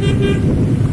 Mm-hmm.